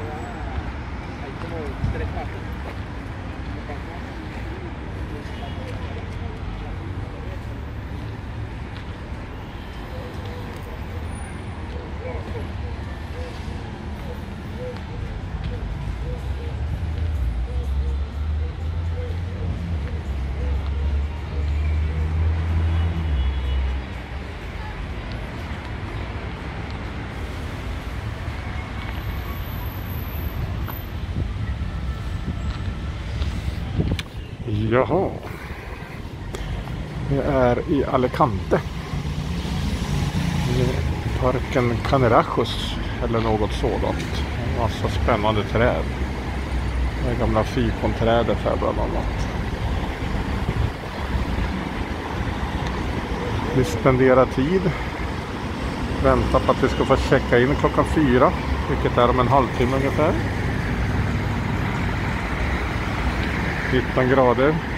hay como tres partes. Jaha. Vi är i Alicante. I parken Canerajos. eller något sådant. En massa spännande träd. Det gamla fikonträdet här bland annat. Vi spenderar tid. Väntar på att vi ska få checka in klockan fyra. Vilket är om en halvtimme ungefär. 19 grader.